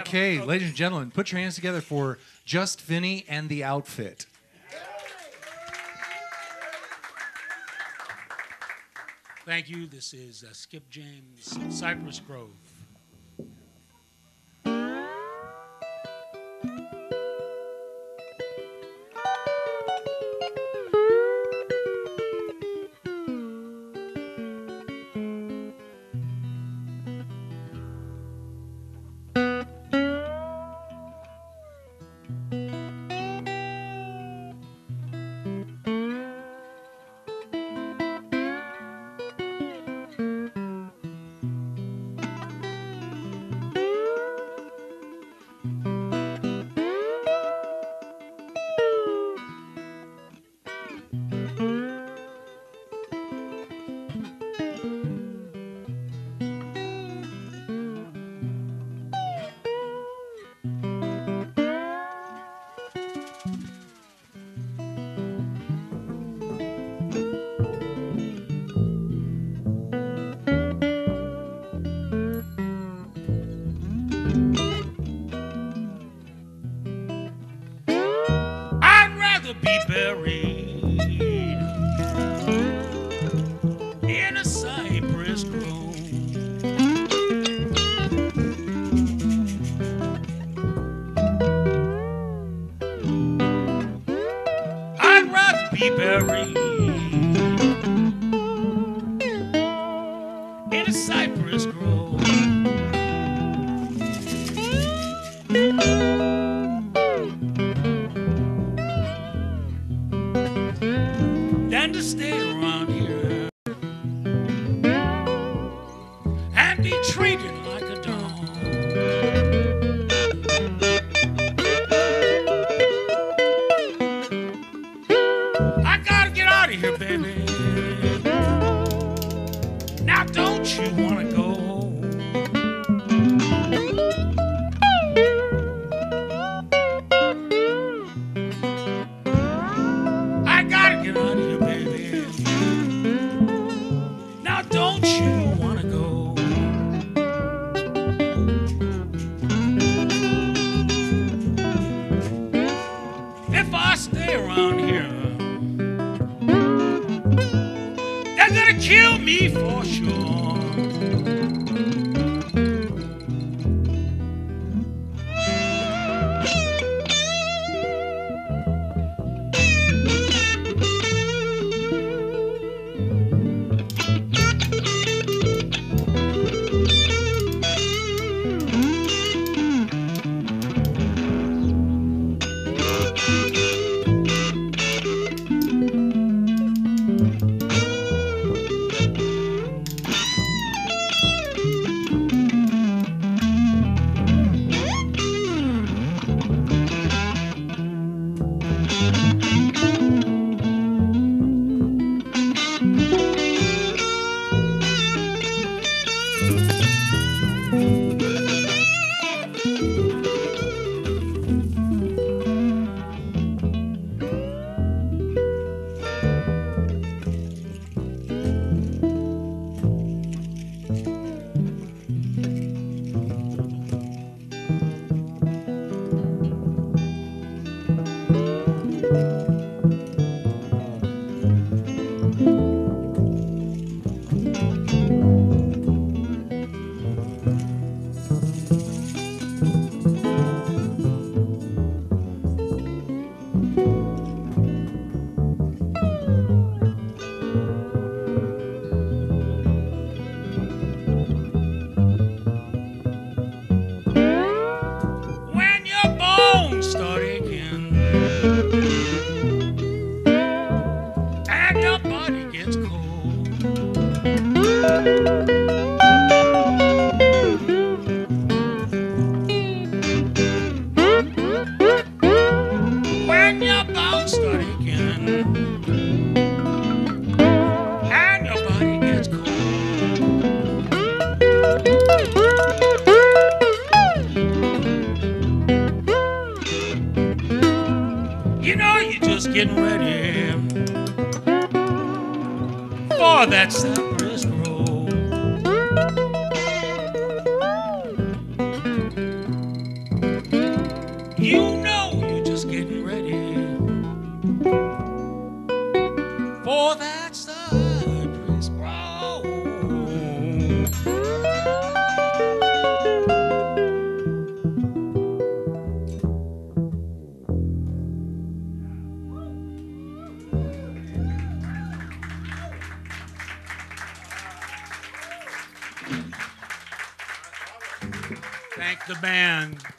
Okay, ladies and gentlemen, put your hands together for Just Vinny and the Outfit. Thank you. This is uh, Skip James, Cypress Grove. Be buried in a cypress grove. than to stay around here and be treated I gotta get out of here, baby. Kill me for sure. Getting ready. For that cypress Thank the band.